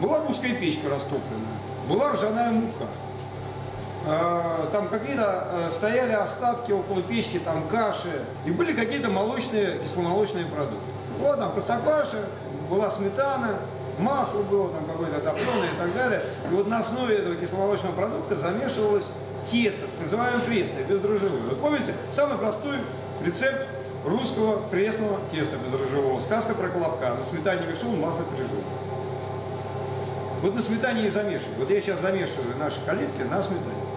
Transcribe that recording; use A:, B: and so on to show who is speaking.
A: Была русская печка растопленная, была ржаная мука. Э, Там какие-то э, стояли остатки около печки, там каши, и были какие-то молочные, кисломолочные продукты. Была там простокваша, была сметана, масло было там какое-то топленое и так далее. И вот на основе этого кисломолочного продукта замешивалось тесто, так называемое пресное, бездрожжевое. Вы помните, самый простой рецепт русского пресного теста бездрожжевого. Сказка про колобка. На сметане мешал, масло пережил. Вот на сметане и замешиваю. Вот я сейчас замешиваю наши калитки на сметане.